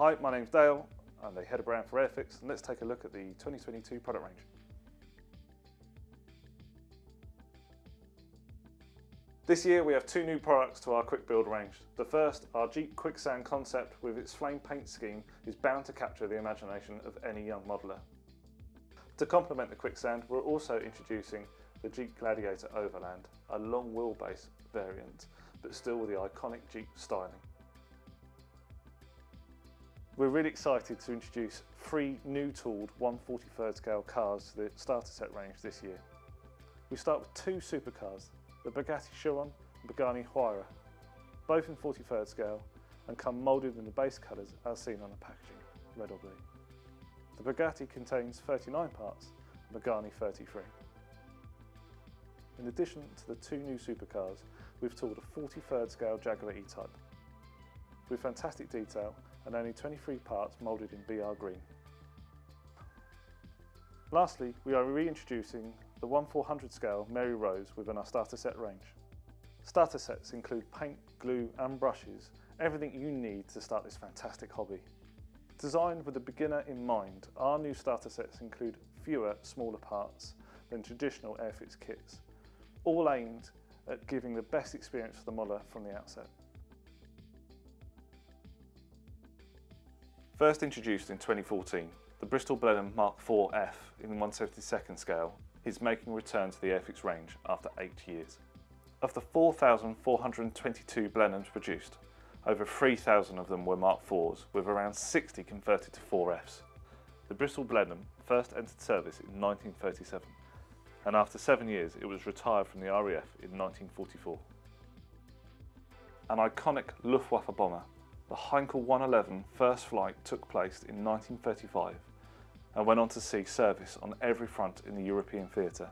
Hi, my name's Dale. I'm the head of brand for Airfix and let's take a look at the 2022 product range. This year we have two new products to our quick build range. The first, our Jeep Quicksand concept with its flame paint scheme is bound to capture the imagination of any young modeller. To complement the Quicksand, we're also introducing the Jeep Gladiator Overland, a long wheelbase variant, but still with the iconic Jeep styling. We're really excited to introduce three new tooled 143rd scale cars to the starter set range this year. We start with two supercars, the Bugatti Chiron and Pagani Huayra, both in 43rd scale and come moulded in the base colours as seen on the packaging, red or blue. The Bugatti contains 39 parts, and Pagani 33. In addition to the two new supercars, we've tooled a 43rd scale Jaguar E-Type with fantastic detail and only 23 parts moulded in BR green. Lastly, we are reintroducing the 1400 scale Mary Rose within our starter set range. Starter sets include paint, glue and brushes, everything you need to start this fantastic hobby. Designed with the beginner in mind, our new starter sets include fewer, smaller parts than traditional Airfix kits, all aimed at giving the best experience for the modeler from the outset. First introduced in 2014, the Bristol Blenheim Mark IV F in 172nd scale is making a return to the Airfix range after eight years. Of the 4,422 Blenheims produced, over 3,000 of them were Mark IVs, with around 60 converted to 4Fs. The Bristol Blenheim first entered service in 1937, and after seven years it was retired from the RAF in 1944. An iconic Luftwaffe bomber, the Heinkel 111 first flight took place in 1935 and went on to see service on every front in the European theatre.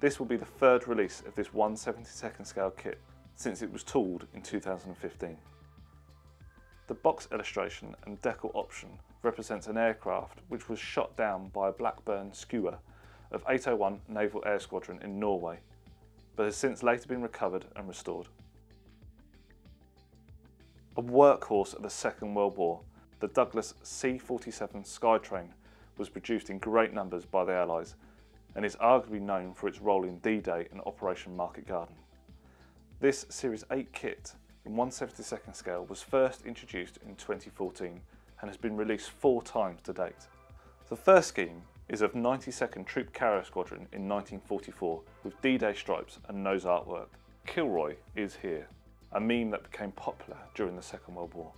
This will be the third release of this 172nd scale kit since it was tooled in 2015. The box illustration and decal option represents an aircraft which was shot down by a Blackburn Skua of 801 Naval Air Squadron in Norway, but has since later been recovered and restored. A workhorse of the Second World War, the Douglas C-47 Skytrain was produced in great numbers by the Allies and is arguably known for its role in D-Day and Operation Market Garden. This Series 8 kit in 172nd scale was first introduced in 2014 and has been released four times to date. The first scheme is of 92nd Troop Carrier Squadron in 1944 with D-Day stripes and nose artwork. Kilroy is here, a meme that became popular during the Second World War.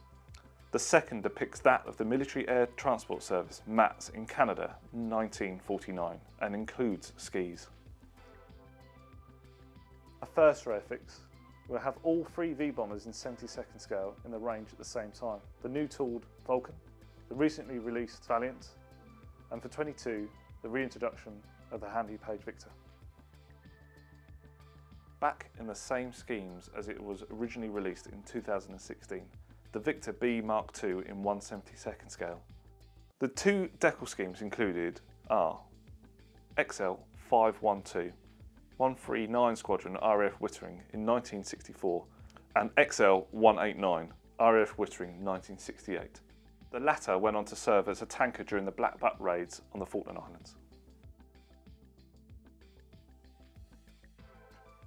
The second depicts that of the Military Air Transport Service, MATS, in Canada, 1949, and includes skis. A first for Airfix We'll have all three V-bombers in 72nd scale in the range at the same time. The new tooled Vulcan, the recently released Valiant, and for 22, the reintroduction of the Handley Page Victor. Back in the same schemes as it was originally released in 2016, the Victor B Mark II in 172nd scale. The two decal schemes included are XL 512 139 Squadron RAF Wittering in 1964 and XL 189 RAF Wittering 1968. The latter went on to serve as a tanker during the Black Buck raids on the Falkland Islands.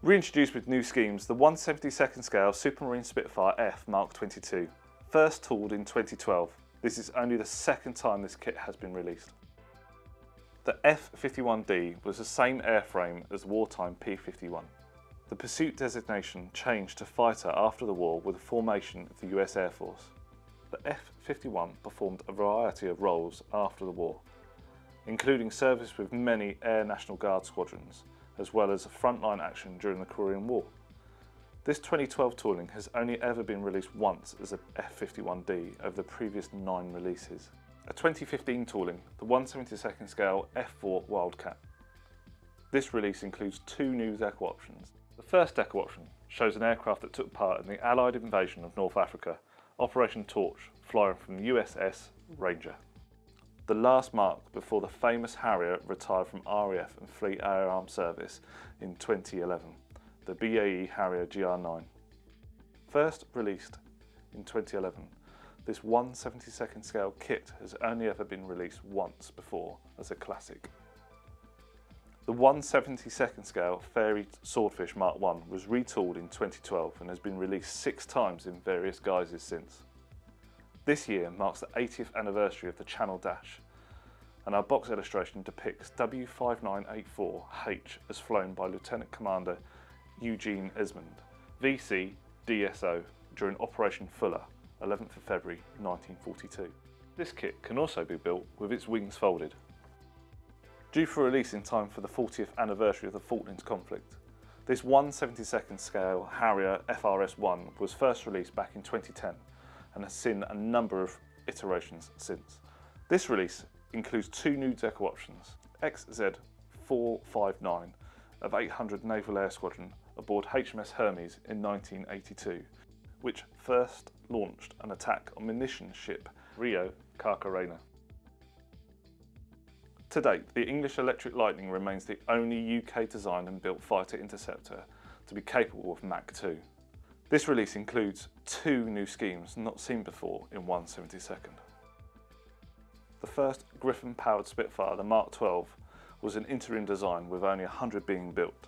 Reintroduced with new schemes, the 172nd scale Supermarine Spitfire F Mark 22. First tooled in 2012, this is only the second time this kit has been released. The F-51D was the same airframe as wartime P-51. The pursuit designation changed to fighter after the war with the formation of the US Air Force. The F-51 performed a variety of roles after the war, including service with many Air National Guard squadrons, as well as a frontline action during the Korean War. This 2012 tooling has only ever been released once as a F-51D over the previous nine releases. A 2015 tooling, the 172nd scale F4 Wildcat. This release includes two new deco options. The first deco option shows an aircraft that took part in the Allied invasion of North Africa, Operation Torch, flying from the USS Ranger. The last mark before the famous Harrier retired from RAF and Fleet Air Arm Service in 2011, the BAE Harrier GR9. First released in 2011, this 172nd scale kit has only ever been released once before as a classic. The 172nd scale Fairey Swordfish Mark I was retooled in 2012 and has been released six times in various guises since. This year marks the 80th anniversary of the Channel Dash and our box illustration depicts W5984H as flown by Lieutenant Commander Eugene Esmonde, VC DSO during Operation Fuller, 11th of February 1942. This kit can also be built with its wings folded. Due for release in time for the 40th anniversary of the Falklands conflict, this 172nd scale Harrier FRS-1 was first released back in 2010 and has seen a number of iterations since. This release includes two new deco options, XZ459 of 800 Naval Air Squadron aboard HMS Hermes in 1982, which first launched an attack on munition ship Rio Carcarañá. To date, the English Electric Lightning remains the only UK designed and built fighter interceptor to be capable of Mach 2. This release includes two new schemes not seen before in 172nd. The first Griffon-powered Spitfire, the Mark 12, was an interim design with only 100 being built.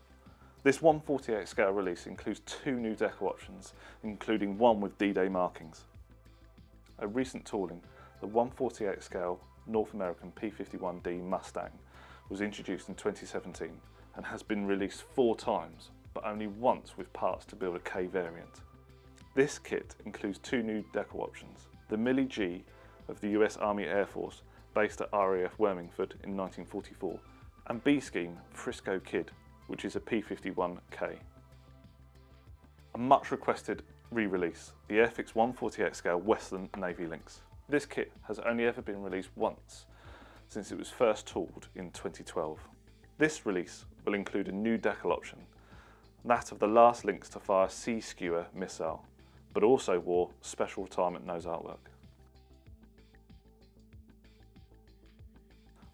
This 148 scale release includes two new deco options, including one with D-Day markings. A recent tooling, the 148 scale North American P-51D Mustang was introduced in 2017 and has been released four times, but only once with parts to build a K variant. This kit includes two new deco options, the Millie G of the US Army Air Force based at RAF Wormingford in 1944 and B Scheme Frisco Kid which is a P51K. A much requested re-release, the Airfix 148 scale Westland Navy Lynx. This kit has only ever been released once since it was first tooled in 2012. This release will include a new decal option, that of the last Lynx to fire Sea Skua missile, but also wore special retirement nose artwork.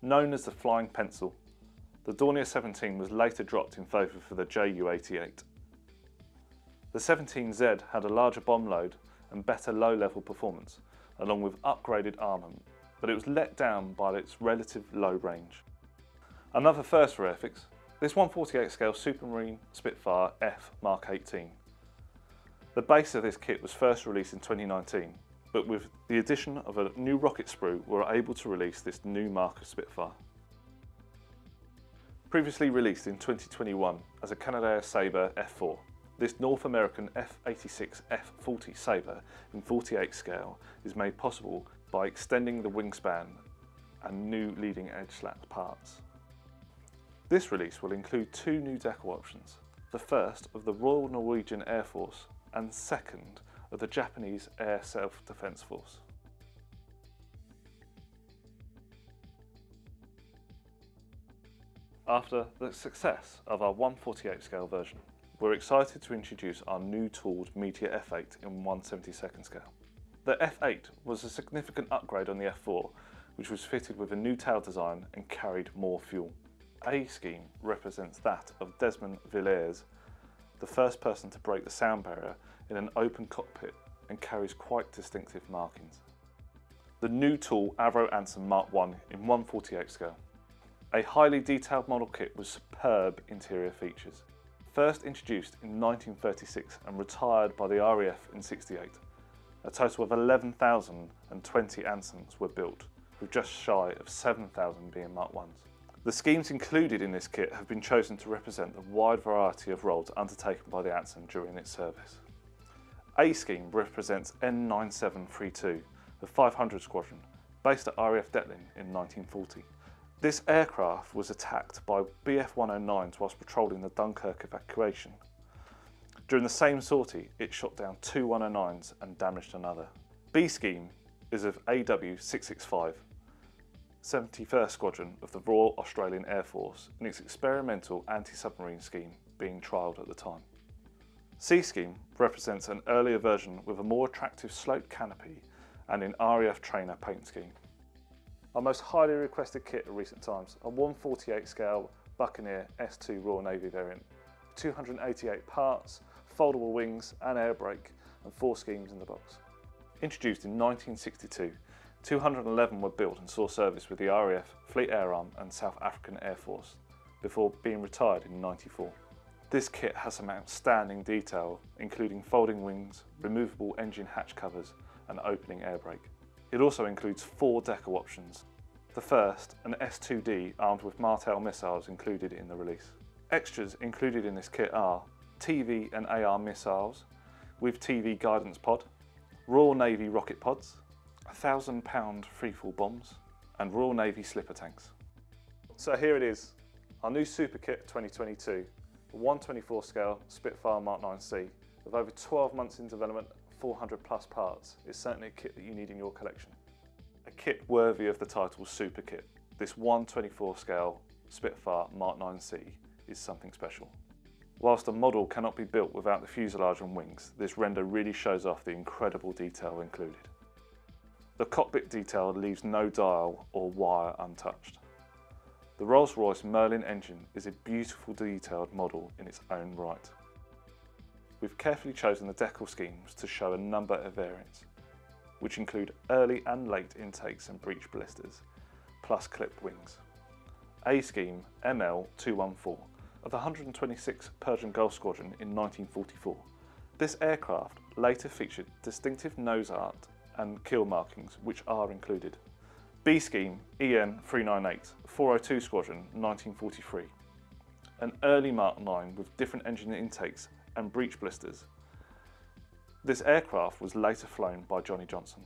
Known as the Flying Pencil, the Dornier 17 was later dropped in favour for the Ju-88. The 17Z had a larger bomb load and better low-level performance, along with upgraded armament, but it was let down by its relative low range. Another first for Airfix, this 148 scale Supermarine Spitfire F Mark 18. The base of this kit was first released in 2019, but with the addition of a new rocket sprue, we were able to release this new Mark of Spitfire. Previously released in 2021 as a Canadair Sabre F4, this North American F-86 F-40 Sabre in 48 scale is made possible by extending the wingspan and new leading edge slat parts. This release will include two new deco options, the first of the Royal Norwegian Air Force and second of the Japanese Air Self-Defense Force. After the success of our 148 scale version, we're excited to introduce our new tooled Meteor F8 in 172nd scale. The F8 was a significant upgrade on the F4, which was fitted with a new tail design and carried more fuel. A scheme represents that of Desmond Villiers, the first person to break the sound barrier in an open cockpit and carries quite distinctive markings. The new tool Avro Anson Mark I in 148 scale a highly detailed model kit with superb interior features. First introduced in 1936 and retired by the RAF in 68, a total of 11,020 Ansons were built, with just shy of 7,000 being Mark 1s. The schemes included in this kit have been chosen to represent the wide variety of roles undertaken by the Anson during its service. A scheme represents N9732, the 500 Squadron, based at RAF Detling in 1940. This aircraft was attacked by Bf-109s whilst patrolling the Dunkirk evacuation. During the same sortie, it shot down two 109s and damaged another. B scheme is of AW665, 71st Squadron of the Royal Australian Air Force in its experimental anti-submarine scheme being trialled at the time. C scheme represents an earlier version with a more attractive sloped canopy and an RAF trainer paint scheme. Our most highly requested kit of recent times, a 148 scale Buccaneer S2 Royal Navy variant. 288 parts, foldable wings and air brake and four schemes in the box. Introduced in 1962, 211 were built and saw service with the RAF, Fleet Air Arm and South African Air Force before being retired in 94. This kit has some outstanding detail, including folding wings, removable engine hatch covers and opening air brake. It also includes four deco options. The first, an S2D armed with Martel missiles included in the release. Extras included in this kit are TV and AR missiles with TV guidance pod, Royal Navy rocket pods, a thousand pound freefall bombs and Royal Navy slipper tanks. So here it is, our new Super Kit 2022, the 124 scale Spitfire Mark 9C with over 12 months in development, 400 plus parts is certainly a kit that you need in your collection. A kit worthy of the title Super Kit, this 124 scale Spitfire Mark 9C is something special. Whilst a model cannot be built without the fuselage and wings, this render really shows off the incredible detail included. The cockpit detail leaves no dial or wire untouched. The Rolls-Royce Merlin engine is a beautiful detailed model in its own right. We've carefully chosen the decal schemes to show a number of variants, which include early and late intakes and breech blisters, plus clipped wings. A scheme ML214 of the 126 Persian Gulf Squadron in 1944. This aircraft later featured distinctive nose art and keel markings which are included. B scheme EN 398 402 Squadron 1943. An early Mark 9 with different engine intakes and breech blisters. This aircraft was later flown by Johnnie Johnson.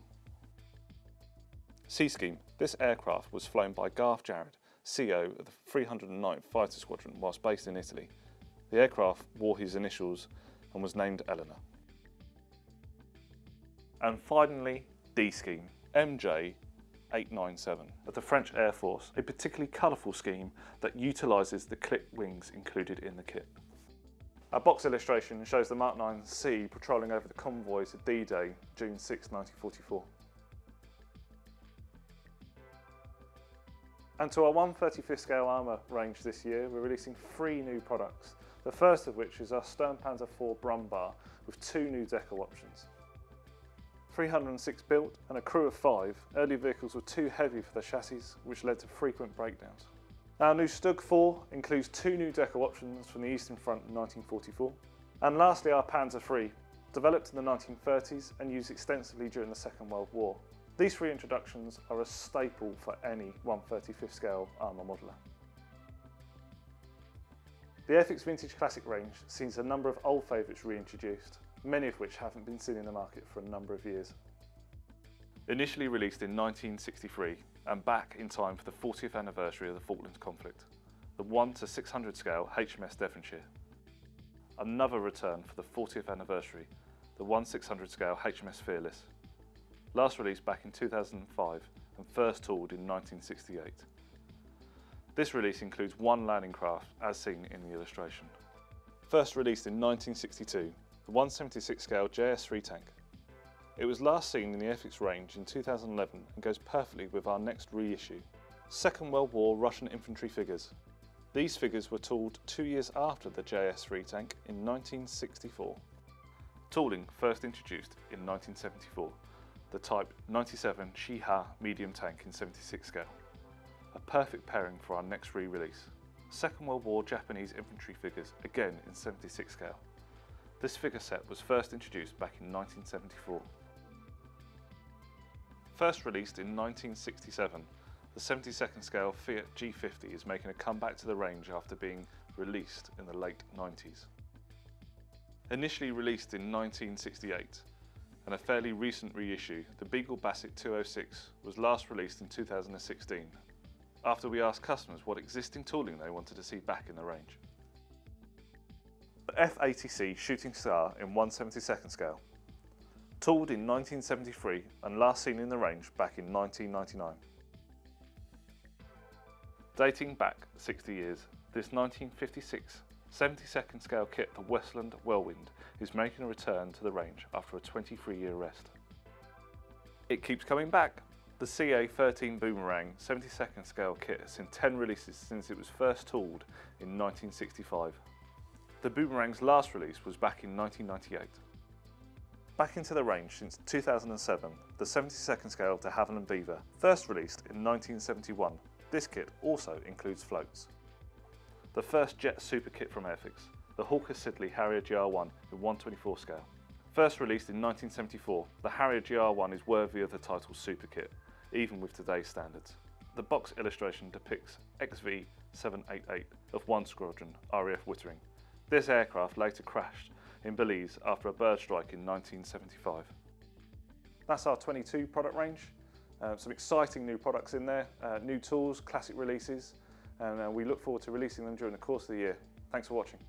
C scheme. This aircraft was flown by Garth Jarrett CO of the 309th Fighter Squadron whilst based in Italy. The aircraft wore his initials and was named Eleanor. And finally, D scheme, MJ 897 of the French Air Force, a particularly colourful scheme that utilises the clip wings included in the kit. Our box illustration shows the Mark 9C patrolling over the convoys at D-Day, June 6, 1944. And to our 135th scale armour range this year, we're releasing three new products. The first of which is our Sturmpanzer IV Brummbär with two new deco options. 306 built and a crew of five, early vehicles were too heavy for the chassis, which led to frequent breakdowns. Our new Stug 4 includes two new deco options from the Eastern Front in 1944. And lastly, our Panzer III, developed in the 1930s and used extensively during the Second World War. These three introductions are a staple for any 135th scale armour modeller. The Airfix Vintage Classic range sees a number of old favourites reintroduced, many of which haven't been seen in the market for a number of years. Initially released in 1963 and back in time for the 40th anniversary of the Falklands conflict, the 1 to 600 scale HMS Devonshire. Another return for the 40th anniversary, the 1 600 scale HMS Fearless last released back in 2005 and first tooled in 1968. This release includes one landing craft as seen in the illustration. First released in 1962, the 176 scale JS3 tank. It was last seen in the Airfix range in 2011 and goes perfectly with our next reissue. Second World War Russian infantry figures. These figures were tooled two years after the JS3 tank in 1964. Tooling first introduced in 1974 the Type 97 Chi-Ha medium tank in 76 scale. A perfect pairing for our next re-release. Second World War Japanese infantry figures, again in 76 scale. This figure set was first introduced back in 1974. First released in 1967, the 72nd scale Fiat G50 is making a comeback to the range after being released in the late 90s. Initially released in 1968, and a fairly recent reissue, the Beagle Basset 206 was last released in 2016, after we asked customers what existing tooling they wanted to see back in the range. The F80C Shooting Star in 172nd scale, tooled in 1973 and last seen in the range back in 1999. Dating back 60 years, this 1956 72nd scale kit for Westland Whirlwind is making a return to the range after a 23 year rest. It keeps coming back. The CA13 Boomerang 72nd scale kit has seen 10 releases since it was first tooled in 1965. The Boomerang's last release was back in 1998. Back into the range since 2007, the 72nd scale de Havilland Beaver, first released in 1971. This kit also includes floats. The first jet super kit from Airfix, the Hawker Siddeley Harrier GR1 in 124 scale. First released in 1974, the Harrier GR1 is worthy of the title super kit, even with today's standards. The box illustration depicts XV-788 of 1 Squadron RAF Wittering. This aircraft later crashed in Belize after a bird strike in 1975. That's our 22 product range. Uh, some exciting new products in there, uh, new tools, classic releases, and uh, we look forward to releasing them during the course of the year. Thanks for watching.